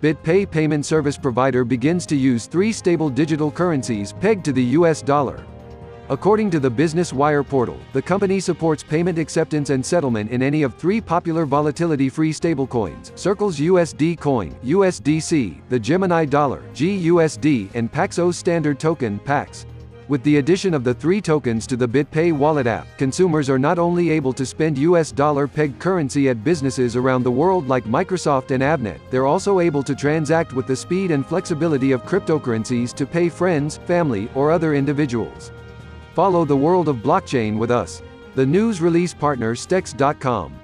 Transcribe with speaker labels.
Speaker 1: BitPay payment service provider begins to use three stable digital currencies pegged to the US dollar. According to the Business Wire portal, the company supports payment acceptance and settlement in any of three popular volatility-free stablecoins, Circle's USD Coin, USDC, the Gemini Dollar, GUSD, and Paxos Standard Token, PAX. With the addition of the three tokens to the BitPay wallet app, consumers are not only able to spend US dollar-pegged currency at businesses around the world like Microsoft and Avnet, they're also able to transact with the speed and flexibility of cryptocurrencies to pay friends, family, or other individuals. Follow the world of blockchain with us. The news release partner Stex.com.